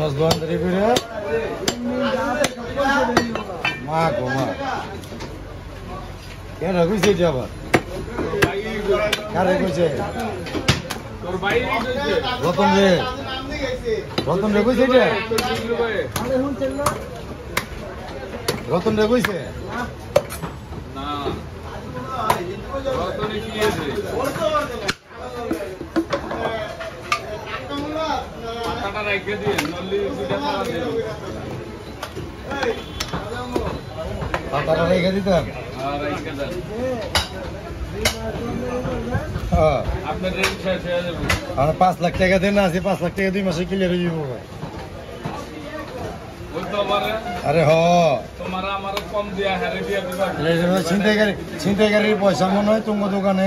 মাস দোয়ানদারি করে। মা গো মা। কেন কইছে এটা আবার? কারে কইছে? রতন রে রতন রে কইছে এটা? রতন রে কইছে? না। রতনে কি আছে টাকা রেখে দিয়ে নল্লি দুটা দিয়ে। রেখে দিতাম আর হ্যাঁ হয়ে। আমার পাঁচ লাখ টাকা দেন আছে পাঁচ লাখ টাকা দুই মাসে ক্লিয়ার হয়ে যাব। আরে হ। ছিনতাইকারী পয়সা মনে হয় তোমার দোকানে।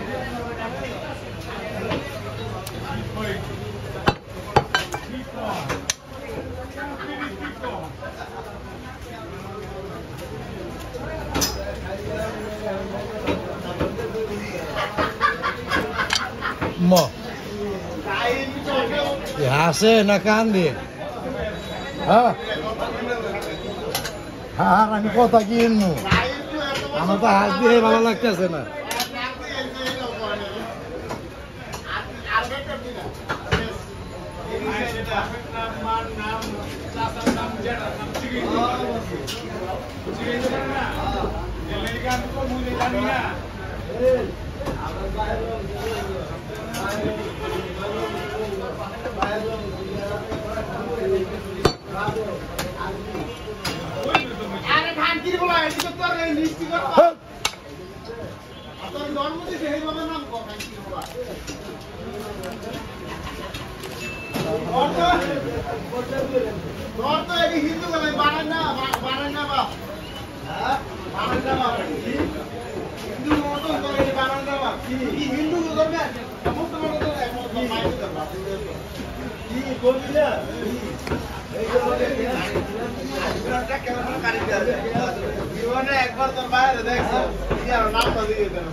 এ হাসে না কান দিয়ে হ্যাঁ হ্যাঁ আমি কথা কিনবো আমার তো হাত দিয়ে ভালো লাগতেছে না আরে হিন্দু গেলে বানান না বা- বানান না বাপ হ্যাঁ? না বাপ হিন্দু মতো তোর এই বানান না? বাপ হিন্দু ধর্মে ধর্ম কি জীবনে একবার তোর বাইরে দেখছো ইয়ার নামটা দিয়ে দেন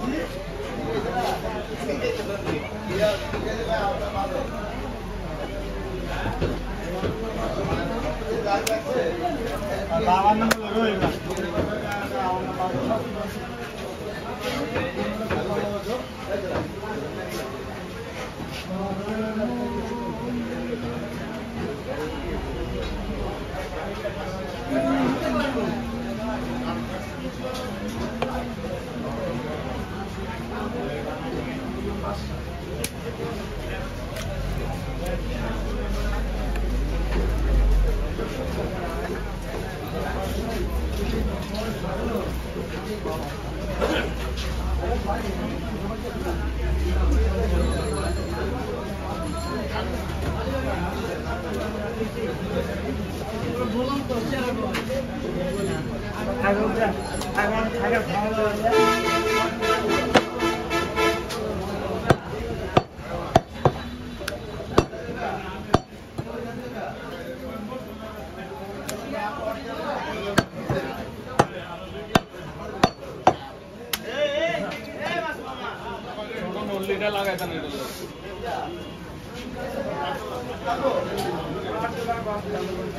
বাবার নাম রইল বললাম তো I'm going to go to the next one.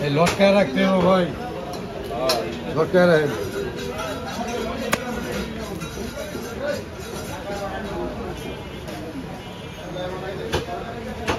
लटकाएर राख्थ्यो भाइ लटकाएर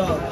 dog.